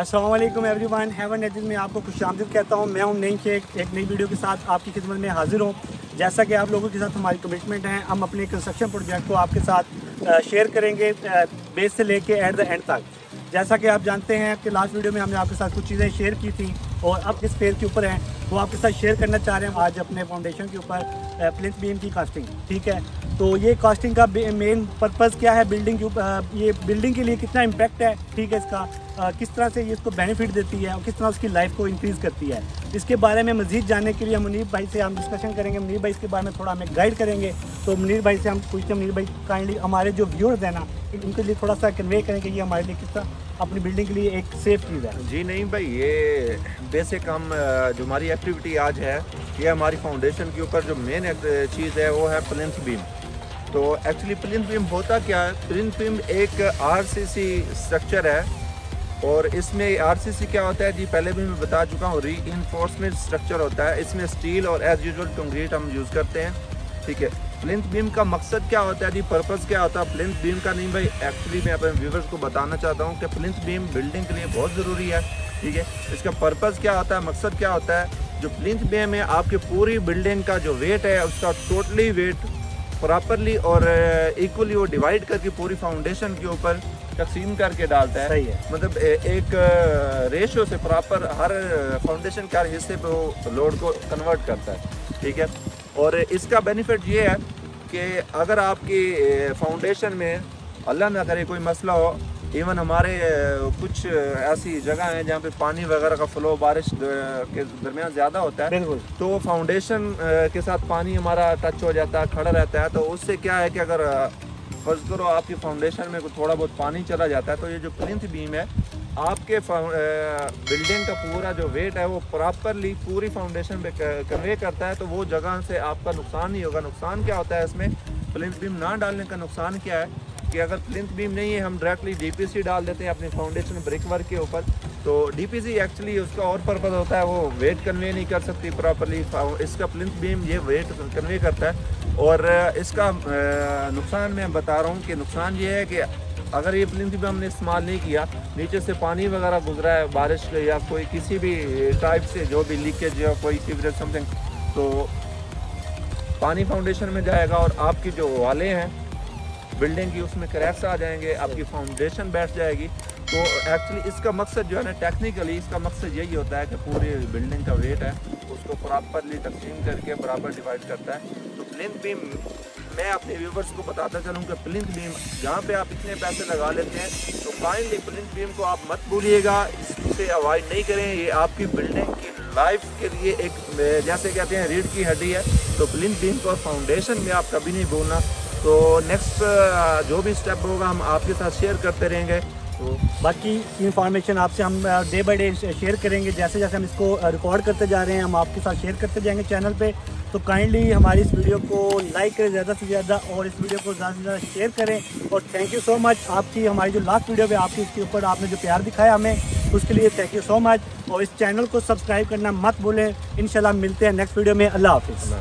Aslam everyone हैवन एजिल में आपको खुश आमदीद कहता हूँ। मैं हूँ नई शेख एक नई वीडियो के साथ आपकी खिदमत में हाजिर हूँ। जैसा कि आप लोगों के साथ हमारी कमिटमेंट है, हम अपने कंस्ट्रक्शन प्रोजेक्ट को आपके साथ शेयर करेंगे बेस से लेके एट द एंड तक। जैसा कि आप जानते हैं कि लास्ट वीडियो में हमने आपके साथ कुछ चीज़ें शेयर की थी और अब इस फ़ेज़ के ऊपर हैं। वो आपके साथ शेयर करना चाह रहे हैं आज अपने फाउंडेशन के ऊपर प्लिंथ बीम की कास्टिंग ठीक है? तो ये कास्टिंग का मेन पर्पज़ क्या है? बिल्डिंग के ये बिल्डिंग के लिए कितना इम्पैक्ट है, ठीक है इसका? किस तरह से ये इसको बेनिफिट देती है और किस तरह उसकी लाइफ को इंक्रीज़ करती है? इसके बारे में मजीद जानने के लिए मुनीर भाई से हम डिस्कशन करेंगे। मुनीर भाई इसके बारे में थोड़ा हमें गाइड करेंगे। तो मुनीर भाई से हम पूछते हैं, मुनीर भाई काइंडली हमारे जो व्यूअर्स हैं ना उनके लिए थोड़ा सा कन्वे करें कि ये हमारे लिए किस अपनी बिल्डिंग के लिए एक सेफ़ चीज़ है। जी नहीं भाई, ये बेसिक हम जो हमारी एक्टिविटी आज है, ये हमारी फाउंडेशन के ऊपर जो मेन चीज़ है, वो है प्लिंथ बीम तो एक्चुअली प्लिंथ बीम होता क्या है? प्लिंथ बीम एक आरसीसी स्ट्रक्चर है, और इसमें आरसीसी क्या होता है? जी, पहले भी मैं बता चुका हूँ री स्ट्रक्चर होता है। इसमें स्टील और एज यूजल कंक्रीट हम यूज़ करते हैं। ठीक है। प्लिंथ बीम का मकसद क्या होता है? जी पर्पज़ क्या होता है? प्लिंथ बीम का नहीं भाई एक्चुअली मैं अपने व्यूवर्स को बताना चाहता हूँ कि प्लिंथ बीम बिल्डिंग के लिए बहुत ज़रूरी है ठीक है? इसका पर्पज़ क्या होता है? मकसद क्या होता है? जो प्लिंथ बीम है आपकी पूरी बिल्डिंग का जो वेट है उसका टोटली वेट प्रॉपरली और इक्वली वो डिवाइड करके पूरी फाउंडेशन के ऊपर तकसीम करके डालता है। सही है। मतलब ए, एक रेशो से प्रॉपर हर फाउंडेशन के हर हिस्से पे वो लोड को कन्वर्ट करता है ठीक है? और इसका बेनिफिट ये है कि अगर आपकी फाउंडेशन में अल्लाह ना करे कोई मसला हो इवन हमारे कुछ ऐसी जगह हैं जहाँ पे पानी वगैरह का फ्लो बारिश के दरमियान ज़्यादा होता है तो फाउंडेशन के साथ पानी हमारा टच हो जाता है खड़ा रहता है तो उससे क्या है कि अगर फ़र्ज़ करो आपकी फाउंडेशन में थोड़ा बहुत पानी चला जाता है तो ये जो प्लिंथ बीम है आपके बिल्डिंग का पूरा जो वेट है वो प्रॉपरली पूरी फाउंडेशन पे कन्वे करता है तो वो जगह से आपका नुकसान नहीं होगा। नुकसान क्या होता है इसमें? प्लिंथ बीम ना डालने का नुकसान क्या है? कि अगर प्लिंथ बीम नहीं है, हम डायरेक्टली डीपीसी डाल देते हैं अपनी फाउंडेशन ब्रिक वर्क के ऊपर तो डीपीसी एक्चुअली उसका और पर्पज़ होता है, वो वेट कन्वे नहीं कर सकती प्रॉपरली इसका प्लिंथ बीम ये वेट कन्वे करता है। और इसका नुकसान मैं बता रहा हूँ कि नुकसान ये है कि अगर ये प्लिंथ भी हमने इस्तेमाल नहीं किया, नीचे से पानी वगैरह गुजरा है, बारिश के या कोई किसी भी टाइप से जो भी लीकेज या कोई सीवरेज समथिंग तो पानी फाउंडेशन में जाएगा और आपकी जो वाले हैं बिल्डिंग की उसमें क्रैक्स आ जाएँगे, आपकी फाउंडेशन बैठ जाएगी। तो एक्चुअली इसका मकसद जो है ना टेक्निकली इसका मकसद यही होता है कि पूरी बिल्डिंग का वेट है, उसको प्रॉपरली तकसीम करके बराबर डिवाइड करता है। तो प्लिंथ बीम मैं अपने व्यूवर्स को बताता चलूँ कि प्लिंथ बीम जहाँ पे आप इतने पैसे लगा लेते हैं तो काइंडली प्लिंथ बीम को आप मत भूलिएगा इससे अवॉइड नहीं करें। ये आपकी बिल्डिंग की लाइफ के लिए एक, जैसे कहते हैं, रीढ़ की हड्डी है। तो प्लिंथ बीम को फाउंडेशन में आप कभी नहीं भूलना। तो नेक्स्ट जो भी स्टेप होगा, हम आपके साथ शेयर करते रहेंगे। तो बाकी इन्फॉर्मेशन आपसे हम डे बाई डे शेयर करेंगे। जैसे जैसे हम इसको रिकॉर्ड करते जा रहे हैं, हम आपके साथ शेयर करते जाएँगे चैनल पे। तो काइंडली हमारी इस वीडियो को लाइक करें ज़्यादा से ज़्यादा और इस वीडियो को ज़्यादा से ज़्यादा शेयर करें और थैंक यू सो मच आपकी, हमारी जो लास्ट वीडियो पे आपकी, उसके ऊपर आपने जो प्यार दिखाया हमें, उसके लिए थैंक यू सो मच और इस चैनल को सब्सक्राइब करना मत भूलें। इन मिलते हैं नेक्स्ट वीडियो में। अल्लाह हाफिज़।